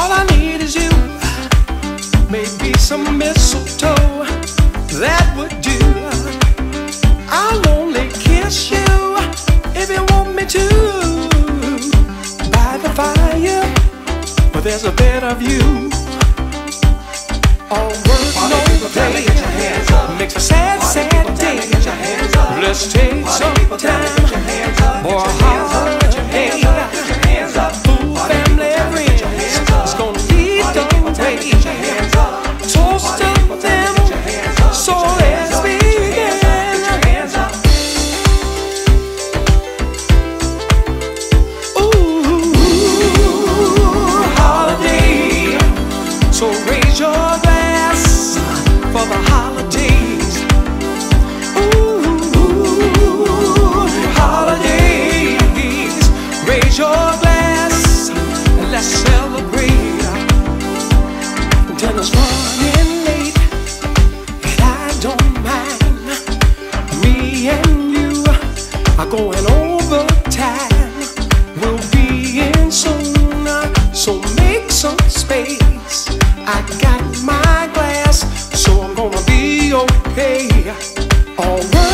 All I need is you. Maybe some mistletoe that would do. I'll only kiss you if you want me to. By the fire, but there's a bit of you. All work, no play. Makes a sad, sad day. Let's take some time. Boy, I'm going over time. We'll be in soon, so make some space. I got my glass, so I'm gonna be okay. Alright.